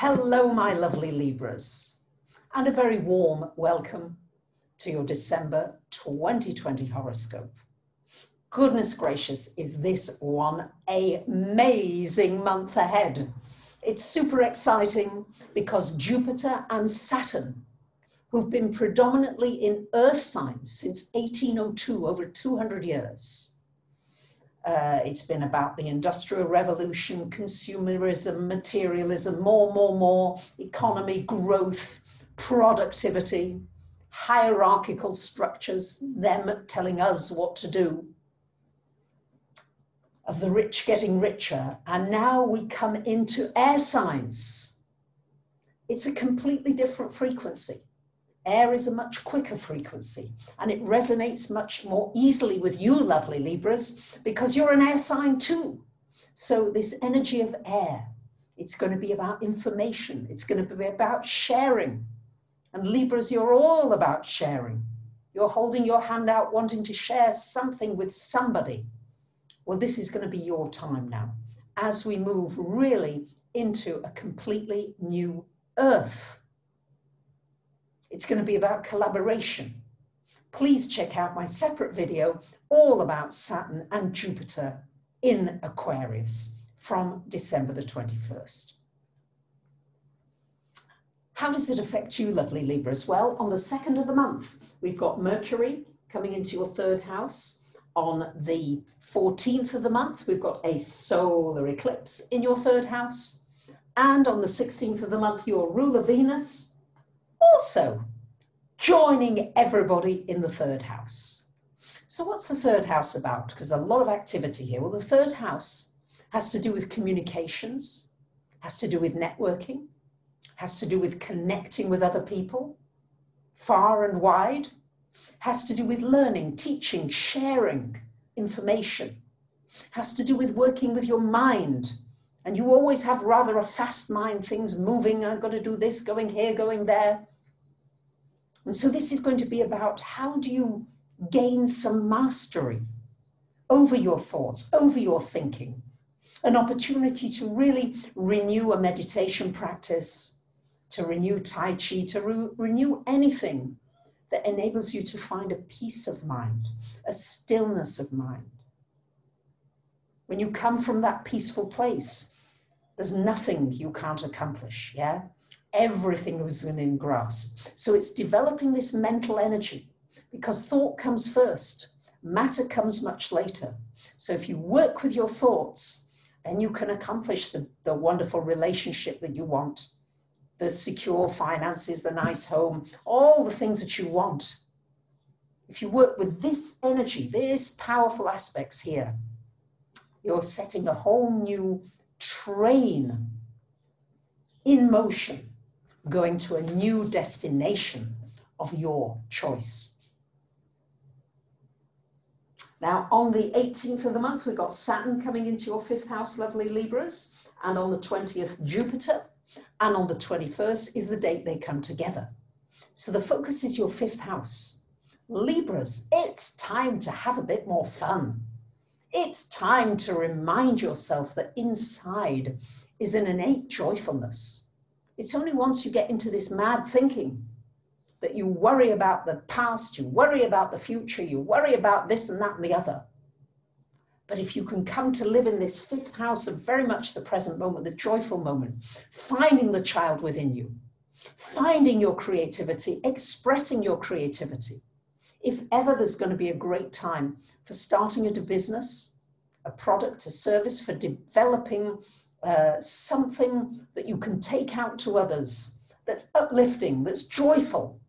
Hello, my lovely Libras, and a very warm welcome to your December 2020 horoscope. Goodness gracious, is this one amazing month ahead? It's super exciting because Jupiter and Saturn, who've been predominantly in Earth signs since 1802, over 200 years, uh, it's been about the Industrial Revolution, consumerism, materialism, more, more, more, economy, growth, productivity, hierarchical structures, them telling us what to do, of the rich getting richer. And now we come into air signs. It's a completely different frequency. Air is a much quicker frequency and it resonates much more easily with you, lovely Libras, because you're an air sign too. So, this energy of air, it's going to be about information, it's going to be about sharing. And Libras, you're all about sharing. You're holding your hand out, wanting to share something with somebody. Well, this is going to be your time now as we move really into a completely new earth. It's going to be about collaboration. Please check out my separate video all about Saturn and Jupiter in Aquarius from December the 21st. How does it affect you, lovely Libras? Well, on the second of the month, we've got Mercury coming into your third house. On the 14th of the month, we've got a solar eclipse in your third house. And on the 16th of the month, your ruler Venus also joining everybody in the third house. So, what's the third house about? Because a lot of activity here. Well, the third house has to do with communications, has to do with networking, has to do with connecting with other people, far and wide, has to do with learning, teaching, sharing information, has to do with working with your mind. And you always have rather a fast mind, things moving, I've got to do this, going here, going there. And so this is going to be about how do you gain some mastery over your thoughts, over your thinking, an opportunity to really renew a meditation practice, to renew Tai Chi, to re- renew anything that enables you to find a peace of mind, a stillness of mind. When you come from that peaceful place, there's nothing you can't accomplish, yeah? Everything was within grasp. So it's developing this mental energy because thought comes first, matter comes much later. So if you work with your thoughts, then you can accomplish the, the wonderful relationship that you want, the secure finances, the nice home, all the things that you want. If you work with this energy, this powerful aspects here, you're setting a whole new train in motion going to a new destination of your choice. Now, on the 18th of the month, we've got Saturn coming into your fifth house, lovely Libras, and on the 20th, Jupiter, and on the 21st is the date they come together. So the focus is your fifth house. Libras, it's time to have a bit more fun. It's time to remind yourself that inside is an innate joyfulness it's only once you get into this mad thinking that you worry about the past, you worry about the future, you worry about this and that and the other. But if you can come to live in this fifth house of very much the present moment, the joyful moment, finding the child within you, finding your creativity, expressing your creativity, if ever there's going to be a great time for starting a business, a product, a service, for developing uh, something that you can take out to others that's uplifting, that's joyful.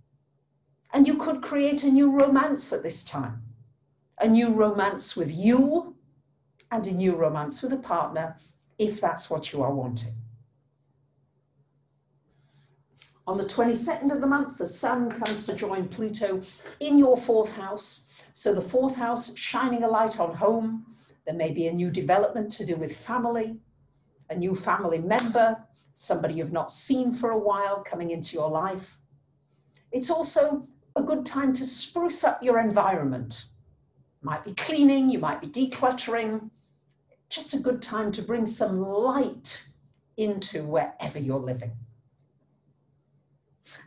And you could create a new romance at this time a new romance with you and a new romance with a partner if that's what you are wanting. On the 22nd of the month, the Sun comes to join Pluto in your fourth house. So the fourth house shining a light on home. There may be a new development to do with family a new family member, somebody you've not seen for a while coming into your life. It's also a good time to spruce up your environment. Might be cleaning, you might be decluttering. Just a good time to bring some light into wherever you're living.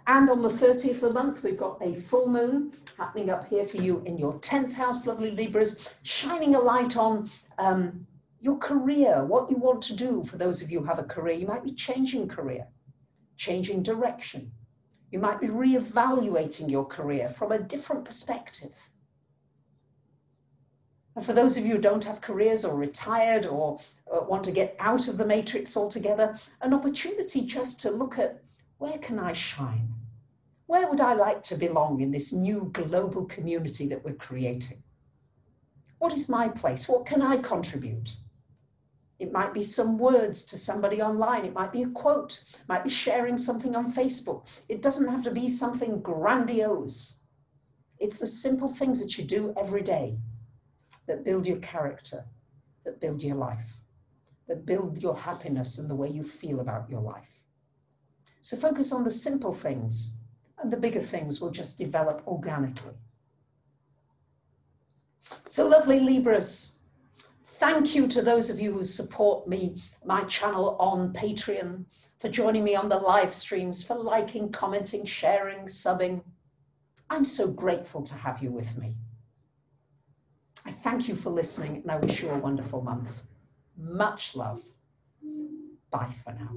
And on the 30th of the month, we've got a full moon happening up here for you in your 10th house, lovely Libras, shining a light on um, your career, what you want to do. For those of you who have a career, you might be changing career, changing direction. You might be re-evaluating your career from a different perspective. And for those of you who don't have careers or retired or, or want to get out of the matrix altogether, an opportunity just to look at where can I shine? Where would I like to belong in this new global community that we're creating? What is my place? What can I contribute? It might be some words to somebody online. It might be a quote. Might be sharing something on Facebook. It doesn't have to be something grandiose. It's the simple things that you do every day that build your character, that build your life, that build your happiness and the way you feel about your life. So focus on the simple things and the bigger things will just develop organically. So lovely Libras, thank you to those of you who support me, my channel on Patreon, for joining me on the live streams, for liking, commenting, sharing, subbing. I'm so grateful to have you with me. I thank you for listening and I wish you a wonderful month. Much love. Bye for now.